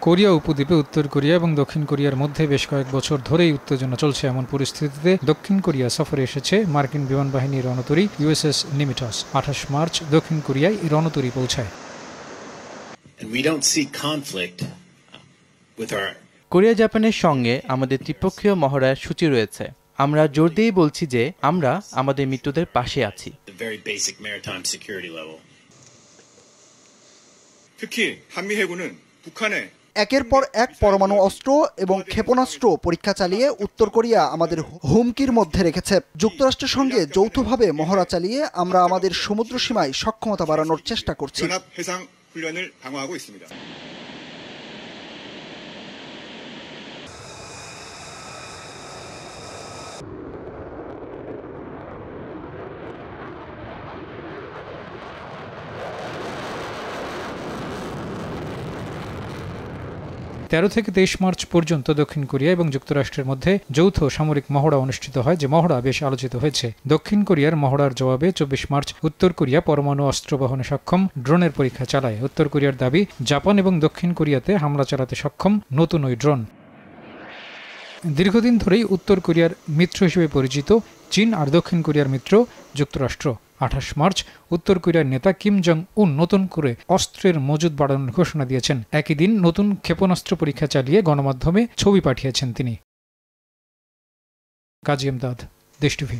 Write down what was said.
Korea উপদ্বীপে উত্তর Korea এবং দক্ষিণ কোরিয়ার মধ্যে বেশ কয়েক বছর ধরেই উত্তেজনা চলছে এমন পরিস্থিতিতে দক্ষিণ কোরিয়া সফরে এসেছে মার্কিন বিমান বাহিনীর রণতরী ইউএসএস নিমিটস আঠাশ মার্চ দক্ষিণ কোরিয়ায় এই রণতরী পৌঁছায় And we don't see conflict with our Korea জাপানের সঙ্গে আমাদের ত্রিপক্ষীয় মহড়ার সূচি রয়েছে আমরা জোর দিয়েই বলছি যে আমরা আমাদের মৃত্যুদের পাশে আছি the very basic maritime security level. 특히 한미 해군은 북한의 একের পর এক পরমাণু অস্ত্র এবং ক্ষেপণাস্ত্র পরীক্ষা চালিয়ে উত্তর কোরিয়া আমাদের হুমকির মধ্যে রেখেছে। যুক্তরাষ্ট্রের সঙ্গে যৌথভাবে মহড়া চালিয়ে আমরা আমাদের সমুদ্র সীমায় সক্ষমতা বাড়ানোর চেষ্টা করছি। তেরো থেকে তেইশ মার্চ পর্যন্ত দক্ষিণ কোরিয়া এবং যুক্তরাষ্ট্রের মধ্যে যৌথ সামরিক মহড়া অনুষ্ঠিত হয়, যে মহড়া বেশ আলোচিত হয়েছে। দক্ষিণ কোরিয়ার মহড়ার জবাবে চব্বিশ মার্চ উত্তর কোরিয়া পরমাণু অস্ত্র বহনে সক্ষম ড্রোনের পরীক্ষা চালায়। উত্তর কোরিয়ার দাবি, জাপান এবং দক্ষিণ কোরিয়াতে হামলা চালাতে সক্ষম নতুন ওই ড্রোন। দীর্ঘদিন ধরেই উত্তর কোরিয়ার মিত্র হিসেবে পরিচিত চীন আর দক্ষিণ কোরিয়ার মিত্র যুক্তরাষ্ট্র। আঠাশ মার্চ, উত্তর কোরিয়ার নেতা কিম জং উন নতুন করে অস্ত্রের মজুদ বাড়ানোর ঘোষণা দিয়েছেন। একই দিন নতুন ক্ষেপণাস্ত্র পরীক্ষা চালিয়ে গণমাধ্যমে ছবি পাঠিয়েছেন তিনি। কাজী এমদাদ, দেশ টিভি।